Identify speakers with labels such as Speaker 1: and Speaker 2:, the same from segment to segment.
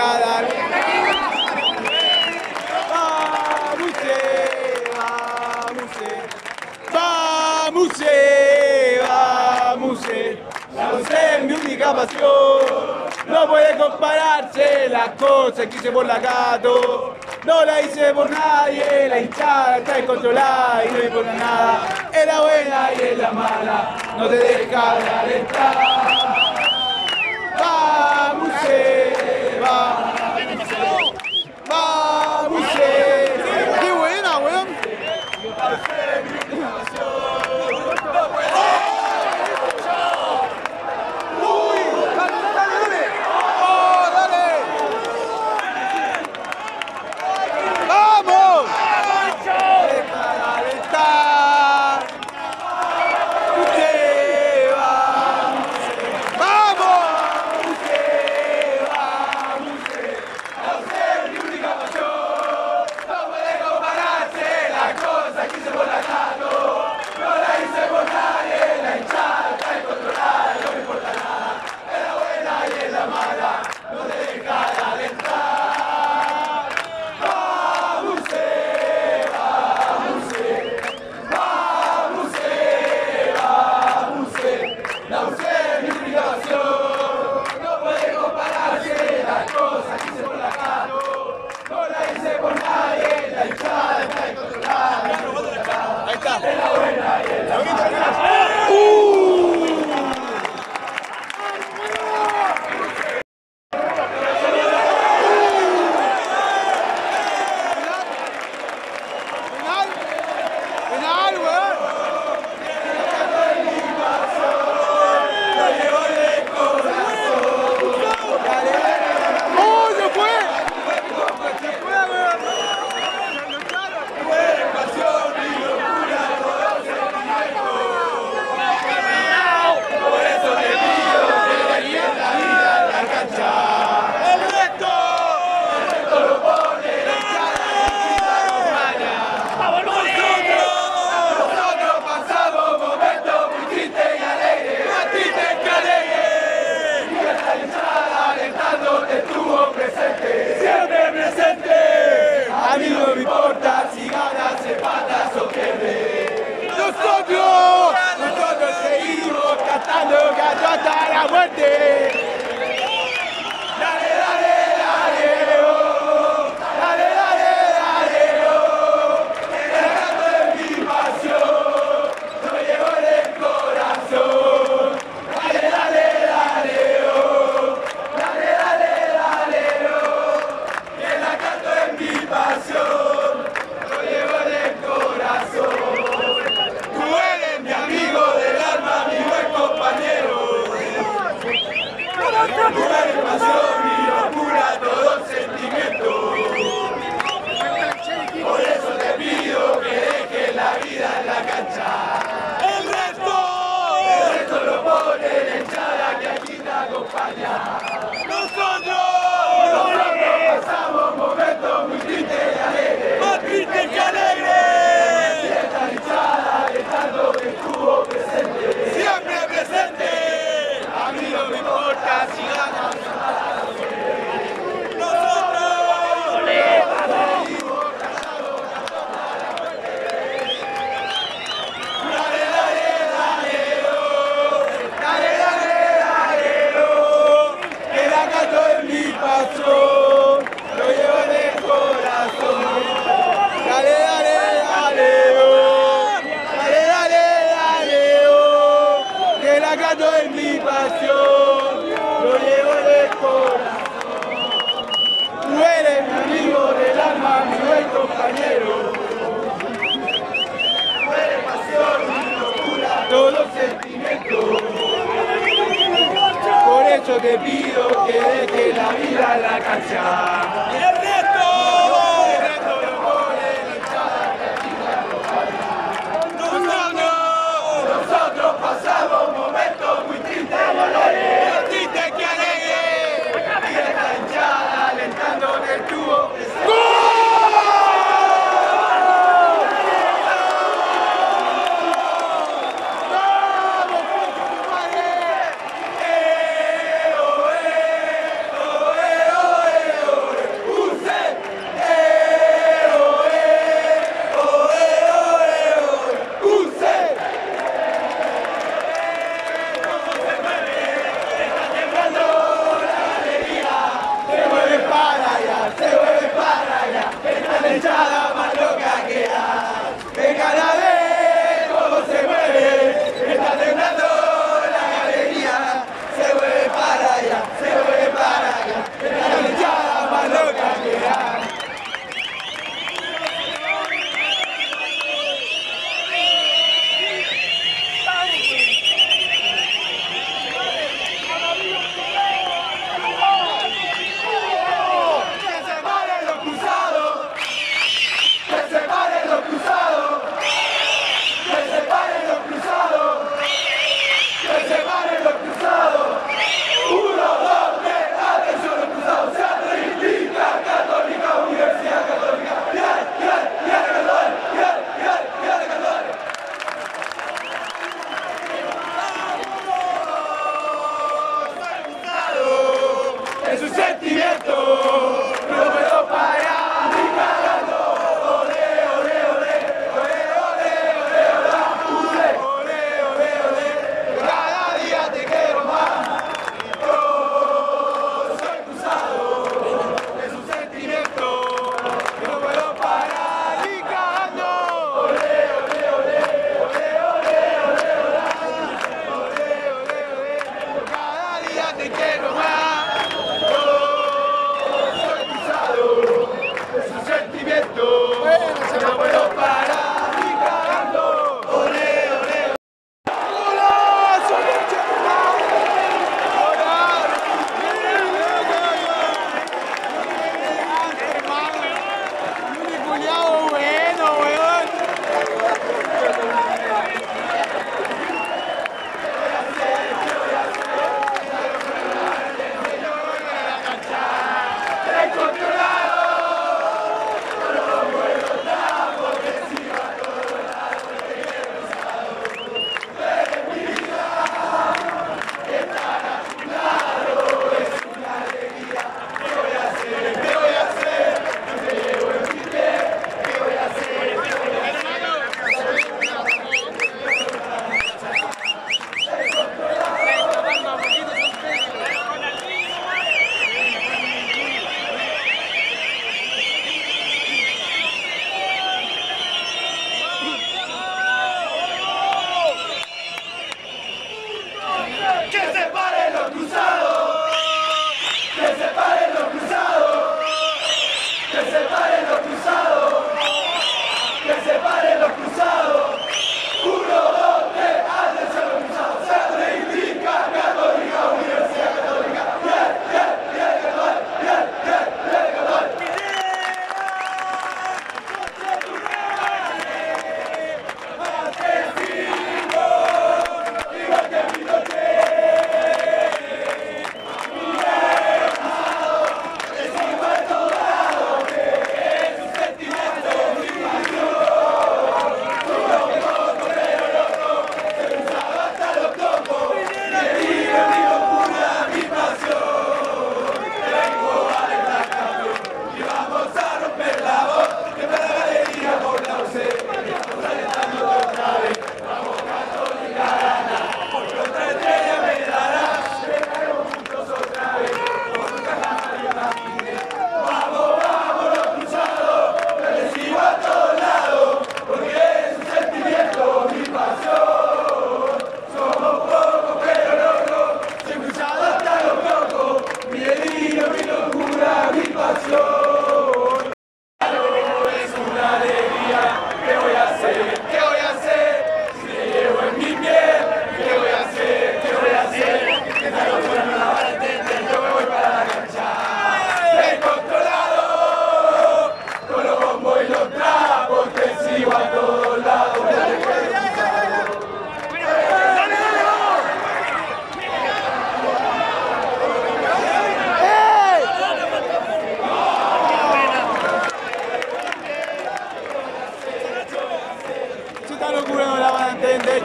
Speaker 1: cada vez. Vamos, vamos, vamos, vamos, la usted mi única pasión. No puede compararse las cosas que hice por la gato. No la hice por nadie, la hinchada está descontrolada y no es por nada. Es la buena y es la mala, no te deja de alentar. Vamos, 자.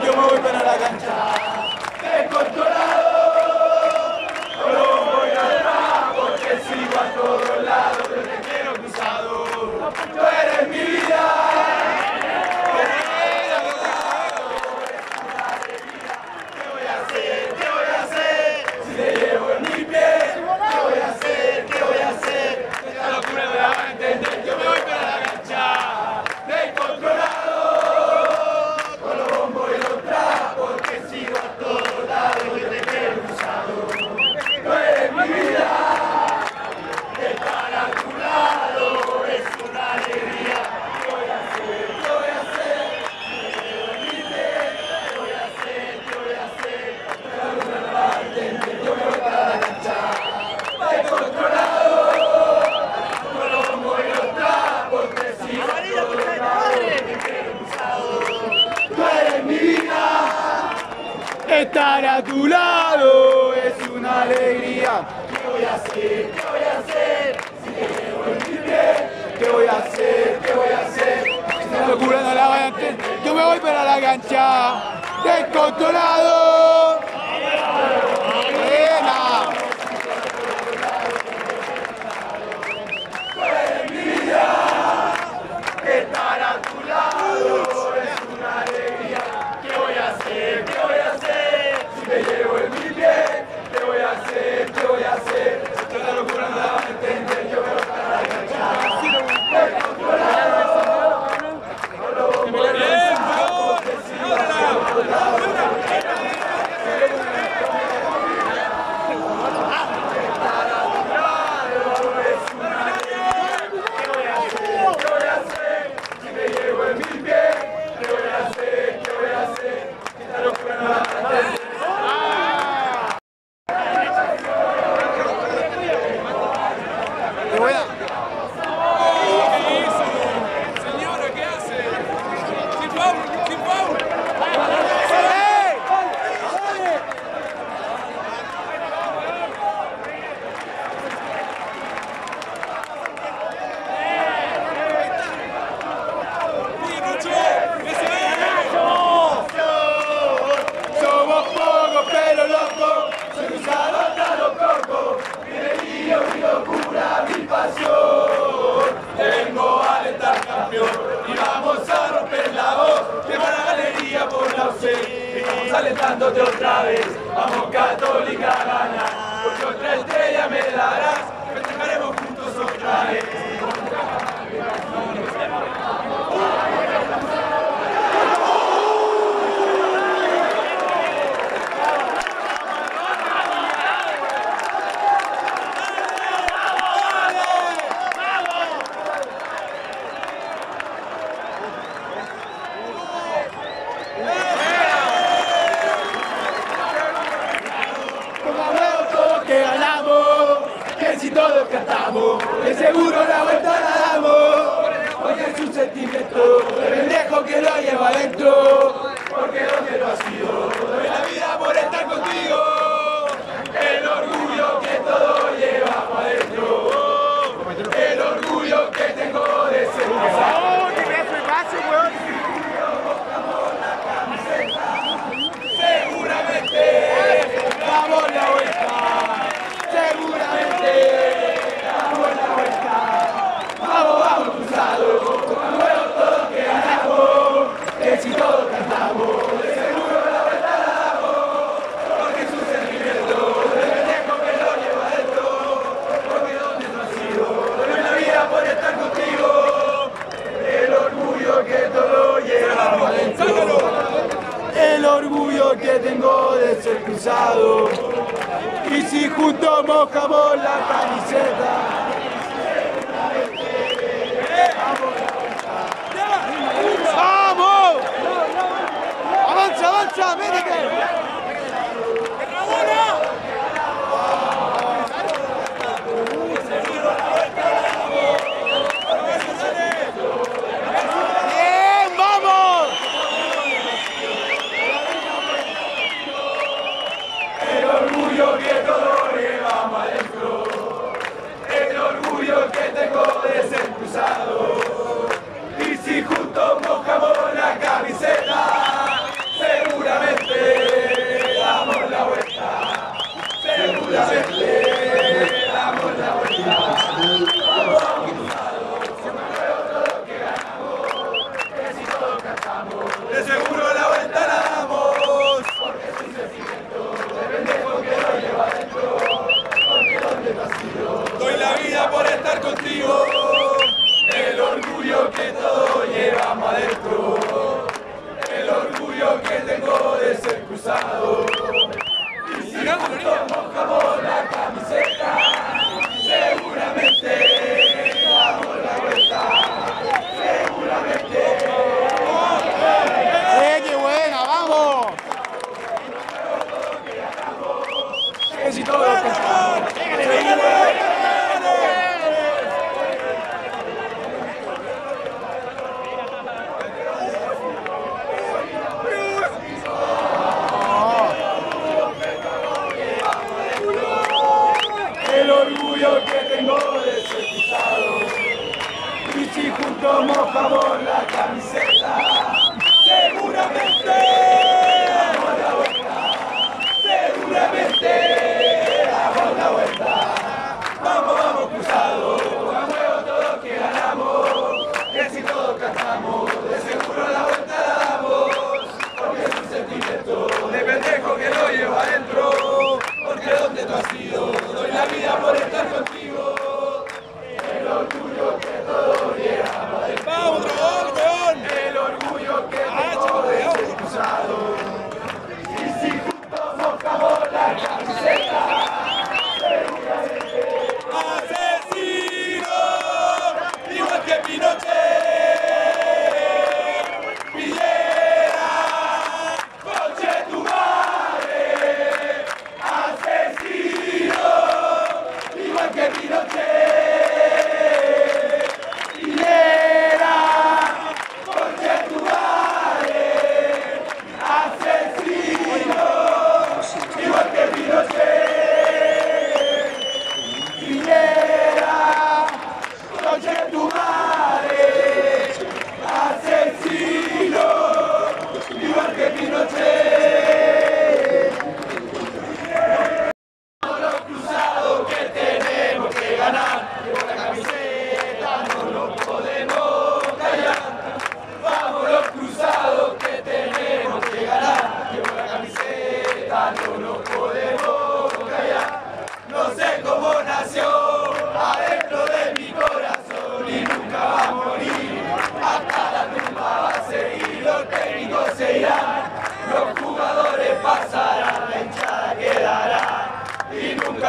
Speaker 1: yo me voy para la cancha. Estar a tu lado es una alegría. ¿Qué voy a hacer? ¿Qué voy a hacer? Si te llevo en mi ¿qué voy a hacer? ¿Qué voy a hacer? Esta locura no la voy a entender. Yo me voy para la cancha. Descontrolado. otra vez. Shah Medigan.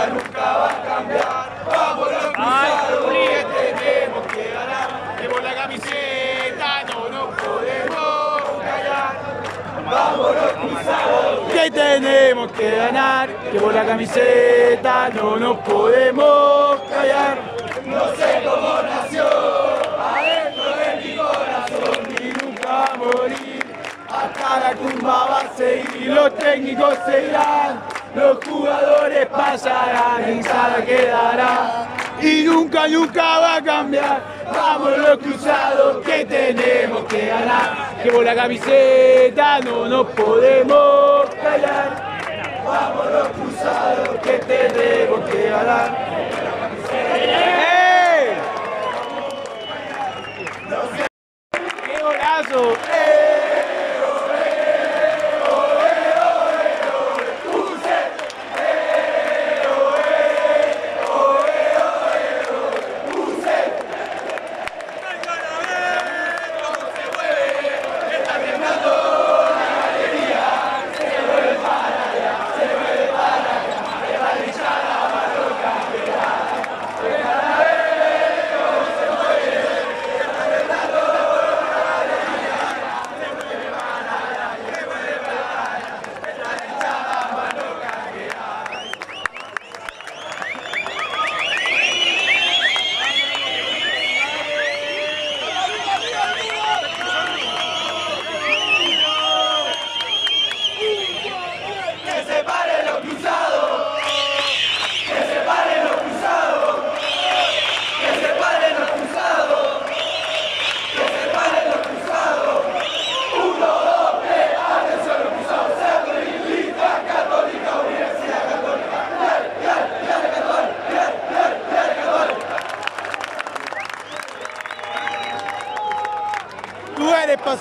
Speaker 1: Nunca, nunca va a cambiar. Vamos los cruzados que tenemos que ganar, que por la camiseta no nos podemos callar. Vamos los cruzados que tenemos que ganar, que por la camiseta no nos podemos callar. No sé cómo nació adentro de mi corazón y nunca morir. Hasta la tumba va a seguir, los técnicos se irán, los jugadores pasarán, la hinchada quedará y nunca, nunca va a cambiar. Vamos los cruzados que tenemos que ganar, que por la camiseta no nos podemos callar. Vamos los cruzados que tenemos que ganar.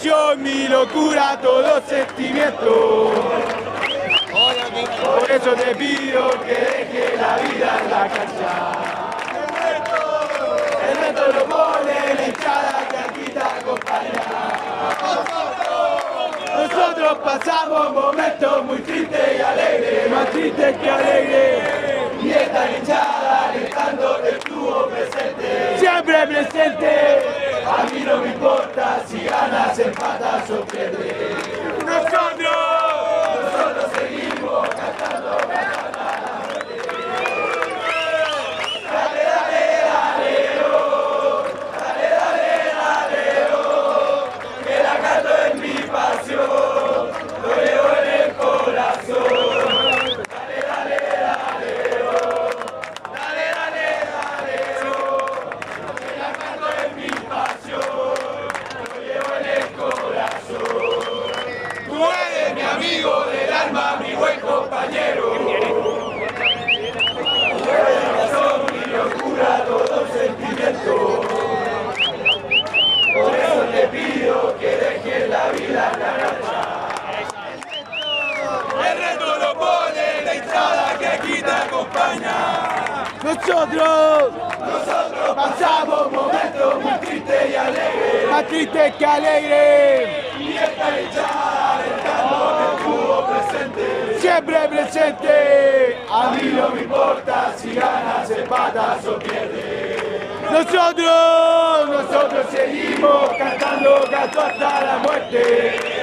Speaker 2: pasión, mi locura, todo sentimiento.
Speaker 1: Por eso te pido que deje la vida en la cancha. El reto lo pone la hinchada que aquí te acompaña. Nosotros
Speaker 2: pasamos momentos muy tristes y alegres, más tristes que alegres.
Speaker 1: Y esta hinchada alentando que estuvo presente.
Speaker 2: Siempre presente,
Speaker 1: a mí no me importa si ganas, empatas o pierdes.
Speaker 2: más triste que alegre.
Speaker 1: Y presente.
Speaker 2: Siempre presente.
Speaker 1: A mí no me importa si ganas, empatas o pierdes.
Speaker 2: Nosotros,
Speaker 1: nosotros seguimos cantando gato hasta la muerte.